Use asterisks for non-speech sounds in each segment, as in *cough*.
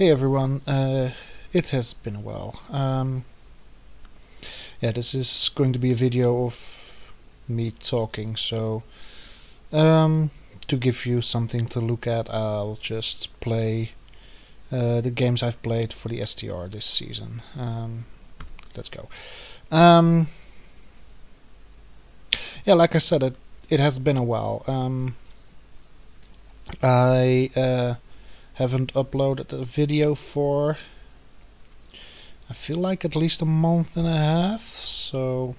Hey everyone, uh, it has been a while. Um, yeah, this is going to be a video of me talking, so um, to give you something to look at, I'll just play uh, the games I've played for the STR this season. Um, let's go. Um, yeah, like I said, it, it has been a while. Um, I uh, haven't uploaded a video for I feel like at least a month and a half so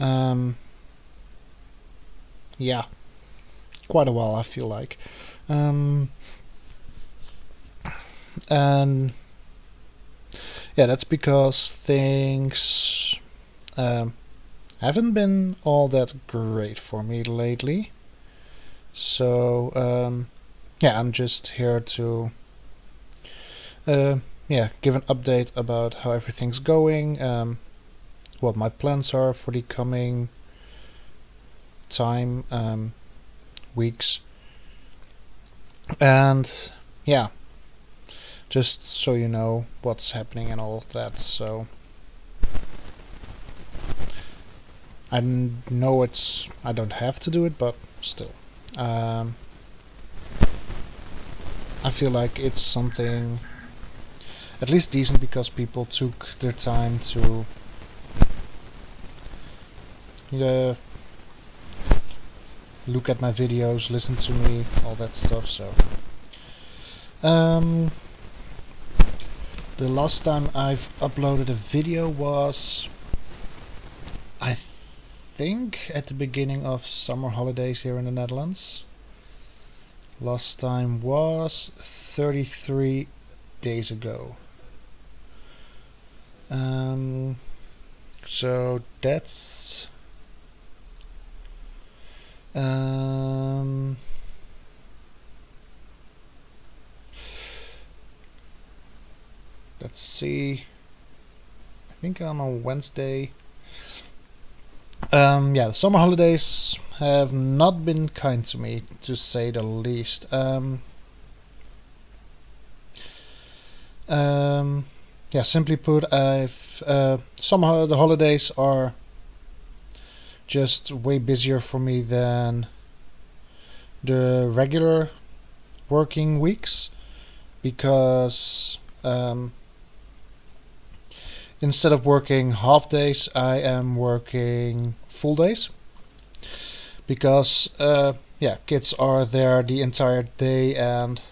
um, yeah quite a while I feel like. Um, and yeah that's because things um, haven't been all that great for me lately. So um, yeah, I'm just here to uh, yeah give an update about how everything's going, um, what my plans are for the coming time, um, weeks, and yeah, just so you know what's happening and all that. So. I know it's I don't have to do it, but still. Um, I feel like it's something at least decent because people took their time to uh, look at my videos, listen to me, all that stuff. So, um, the last time I've uploaded a video was, I think, at the beginning of summer holidays here in the Netherlands. Last time was 33 days ago. Um, so that's um, let's see. I think on a Wednesday. Um, yeah, the summer holidays have not been kind to me, to say the least. Um, um, yeah, simply put, I've uh, somehow the holidays are just way busier for me than the regular working weeks because um, instead of working half days, I am working full days because uh, yeah, kids are there the entire day and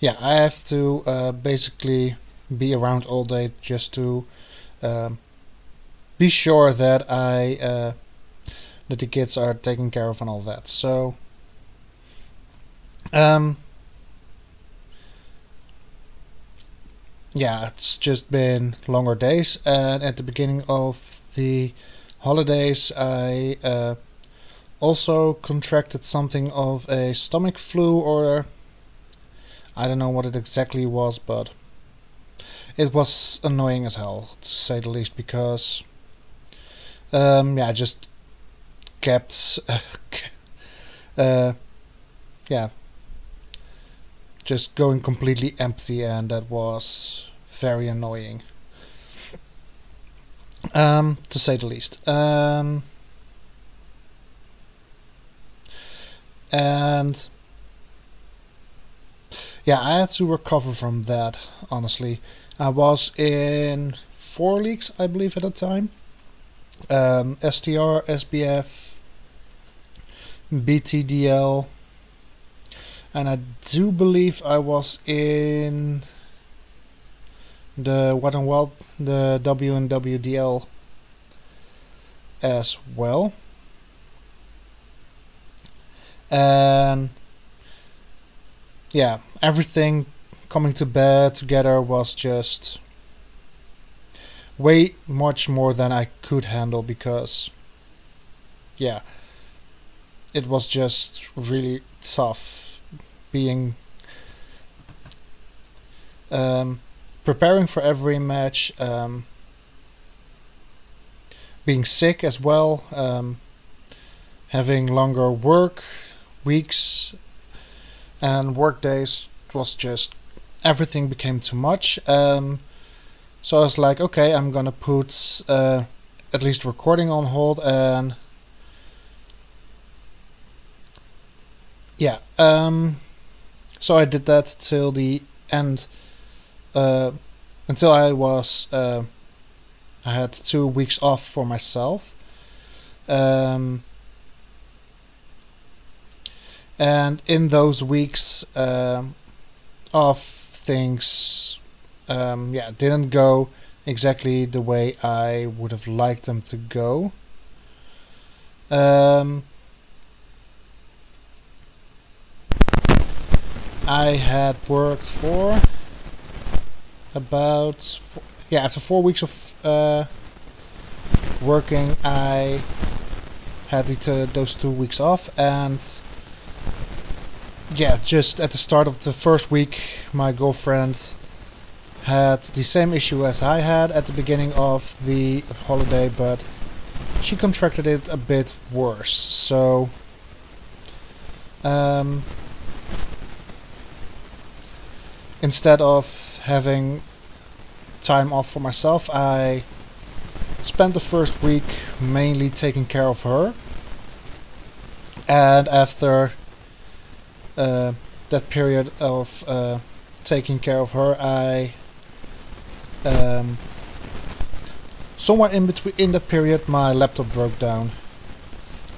yeah, I have to uh, basically be around all day just to um, be sure that I uh, that the kids are taken care of and all that. So um, yeah, it's just been longer days and at the beginning of the holidays, I uh, also contracted something of a stomach flu, or I don't know what it exactly was, but it was annoying as hell, to say the least, because um, yeah, I just kept, *laughs* uh, yeah, just going completely empty, and that was very annoying um, to say the least. Um, and yeah, I had to recover from that. Honestly, I was in four leagues, I believe, at the time. Um, STR, SBF, BTDL, and I do believe I was in the Wet and the WNWDL as well. And yeah, everything coming to bed together was just way much more than I could handle because yeah, it was just really tough being um, preparing for every match, um, being sick as well, um, having longer work weeks, and work days was just everything became too much. Um, so I was like, okay, I'm gonna put uh, at least recording on hold and yeah. Um, so I did that till the end, uh, until I was uh, I had two weeks off for myself. Um, and in those weeks um, of things, um, yeah, didn't go exactly the way I would have liked them to go. Um, I had worked for about four, yeah after four weeks of uh, working I had the, those two weeks off and yeah, just at the start of the first week, my girlfriend had the same issue as I had at the beginning of the holiday, but she contracted it a bit worse. So, um, instead of having time off for myself, I spent the first week mainly taking care of her. And after uh, that period of uh, taking care of her, I um, somewhere in between in that period, my laptop broke down.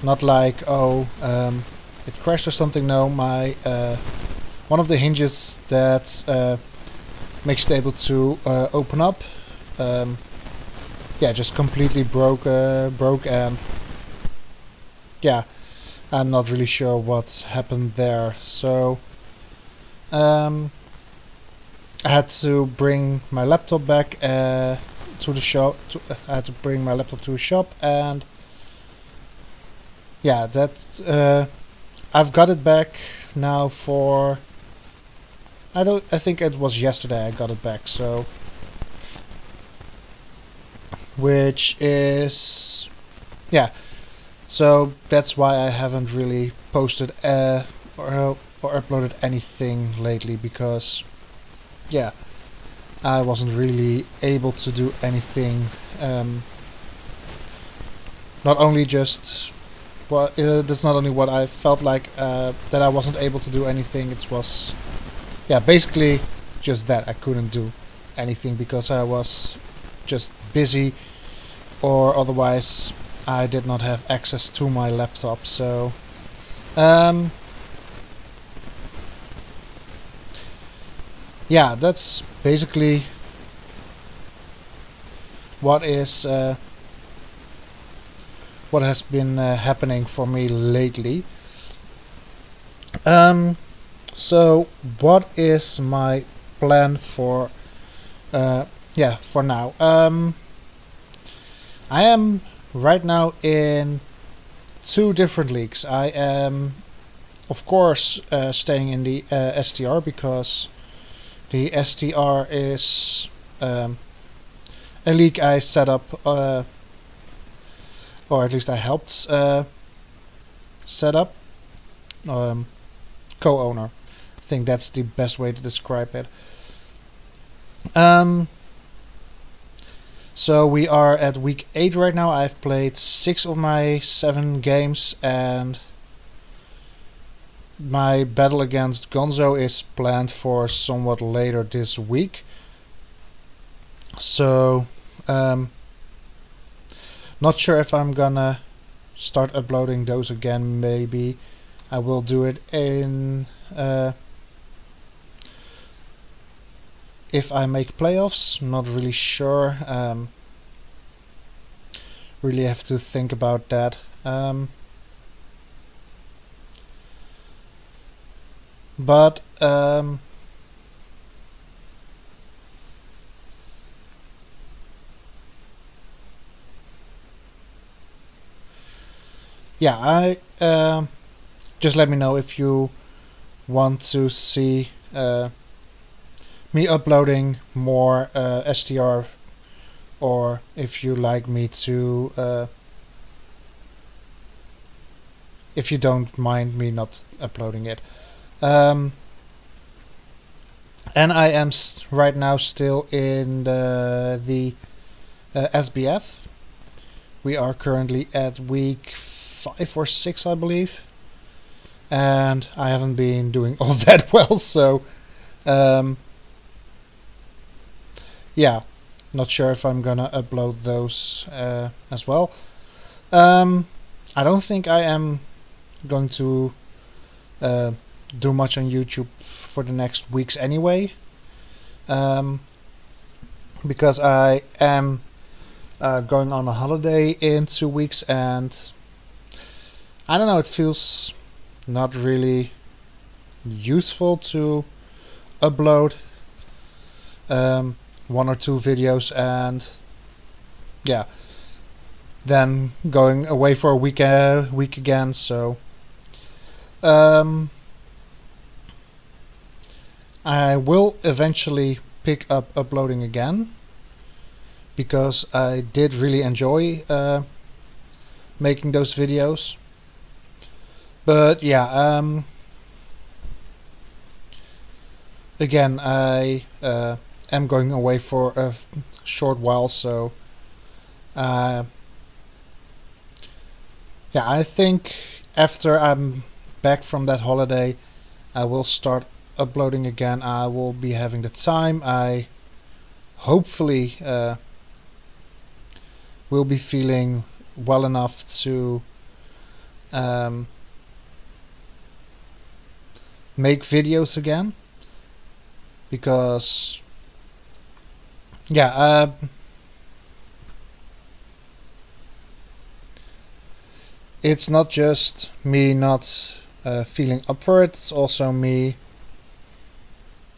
Not like oh, um, it crashed or something. No, my uh, one of the hinges that uh, makes it able to uh, open up, um, yeah, just completely broke, uh, broke, and yeah I'm not really sure what happened there. So um, I had to bring my laptop back uh, to the shop. To, uh, I had to bring my laptop to a shop, and yeah, that uh, I've got it back now for. I don't. I think it was yesterday I got it back. So, which is, yeah. So that's why I haven't really posted uh, or, or uploaded anything lately because, yeah, I wasn't really able to do anything. Um, not only just, well, uh, that's not only what I felt like uh, that I wasn't able to do anything. It was, yeah, basically just that I couldn't do anything because I was just busy or otherwise I did not have access to my laptop, so... Um, yeah, that's basically what is uh, what has been uh, happening for me lately. Um, so what is my plan for uh, yeah for now? Um, I am right now in two different leagues. I am, of course, uh, staying in the uh, STR because the STR is um, a league I set up, uh, or at least I helped uh, set up. Um, co-owner. Think that's the best way to describe it. Um, so we are at week 8 right now. I've played 6 of my 7 games and my battle against Gonzo is planned for somewhat later this week. So, um, not sure if I'm gonna start uploading those again. Maybe I will do it in uh, if I make playoffs. Not really sure. Um, really have to think about that. Um, but um, yeah, I uh, just let me know if you want to see uh, me uploading more uh, STR or if you like me to uh, if you don't mind me not uploading it Um, and I am right now still in the, the uh, SBF. We are currently at week five or six, I believe, and I haven't been doing *laughs* all that well. So, um, yeah, not sure if I'm gonna upload those uh, as well. Um, I don't think I am going to uh, do much on YouTube for the next weeks anyway. Um, because I am uh, going on a holiday in two weeks and I don't know, it feels not really useful to upload um, one or two videos and yeah. Then going away for a week uh, week again so um, I will eventually pick up uploading again because I did really enjoy uh, making those videos. But yeah um, again I uh, am going away for a short while so uh, yeah I think after I'm back from that holiday I will start uploading again. I will be having the time. I hopefully uh, will be feeling well enough to um, make videos again because yeah uh, it's not just me not uh, feeling up for it it's also me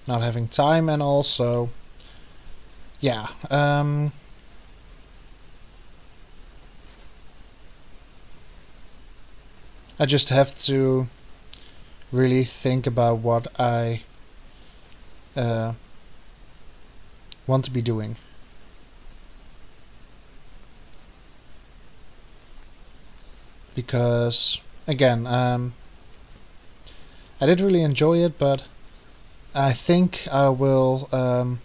not having time and also yeah um, I just have to really think about what I uh, want to be doing. Because, again, um, I did really enjoy it, but I think I will... Um,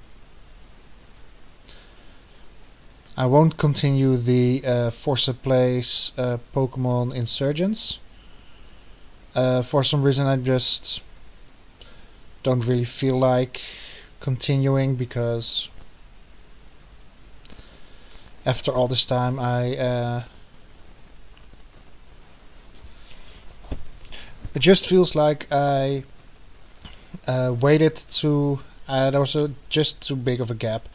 I won't continue the uh, Forza Plays uh, Pokemon Insurgence. Uh, for some reason I just don't really feel like continuing because after all this time I uh, it just feels like I uh, waited too uh, there was a, just too big of a gap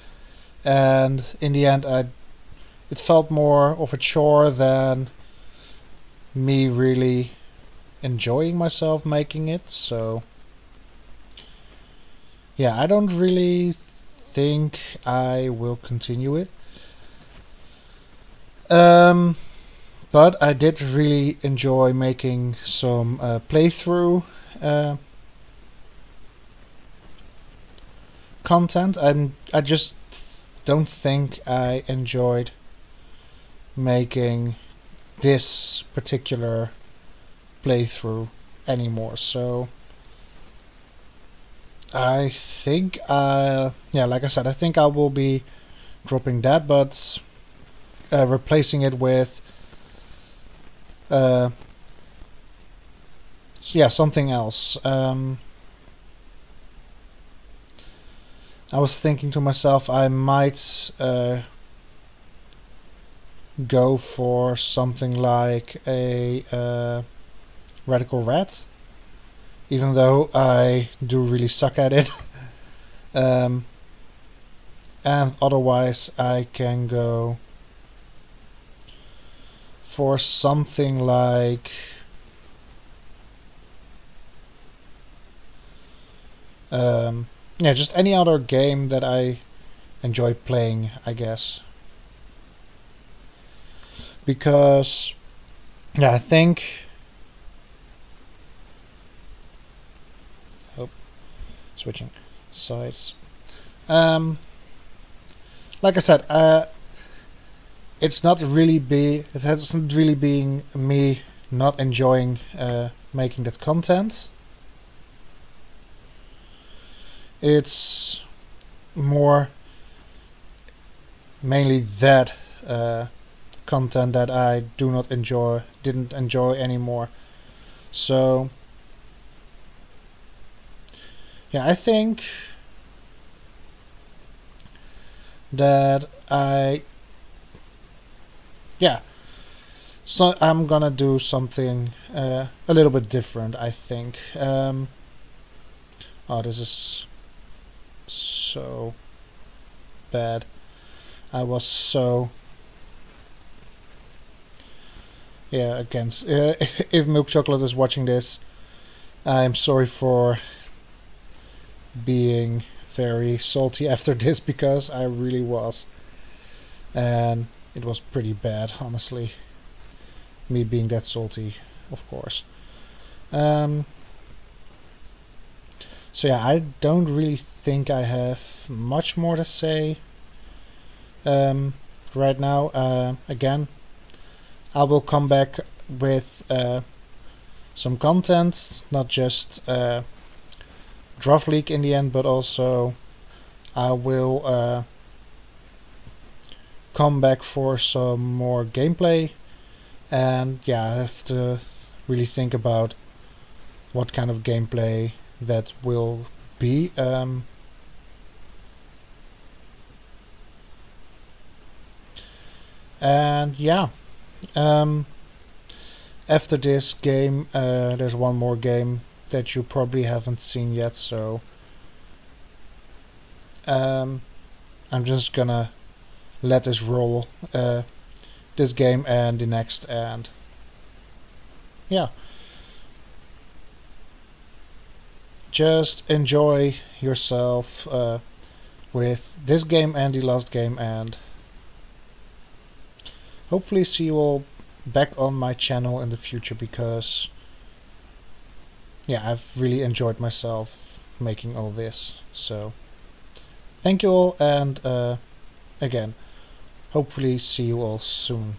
and in the end I it felt more of a chore than me really enjoying myself making it, so yeah, I don't really think I will continue it. Um, but I did really enjoy making some uh, playthrough uh, content. I'm I just don't think I enjoyed making this particular playthrough anymore. So I think, uh, yeah, like I said, I think I will be dropping that, but uh, replacing it with, uh, yeah, something else. Um, I was thinking to myself, I might uh, go for something like a uh, Radical Red, even though I do really suck at it. *laughs* um, and otherwise I can go for something like um, yeah just any other game that I enjoy playing I guess because yeah I think oh switching sides. Um, like I said, uh, it's not really be it hasn't really been me not enjoying uh, making that content. it's more mainly that uh, content that I do not enjoy, didn't enjoy anymore. So, yeah, I think that I, yeah, so I'm gonna do something uh, a little bit different, I think. Um, oh, this is so bad. I was so yeah against uh, *laughs* if milk chocolate is watching this I'm sorry for being very salty *laughs* after this because I really was and it was pretty bad honestly. Me being that salty of course. Um, so yeah I don't really think I have much more to say um, right now. Uh, again I will come back with uh, some content, not just uh, Draft League in the end, but also I will uh, come back for some more gameplay. And yeah, I have to really think about what kind of gameplay that will be. Um, and yeah. Um, after this game, uh, there's one more game that you probably haven't seen yet, so um, I'm just gonna let this roll, uh, this game and the next, and yeah. Just enjoy yourself uh, with this game and the last game, and hopefully see you all back on my channel in the future because yeah I've really enjoyed myself making all this so thank you all and uh, again hopefully see you all soon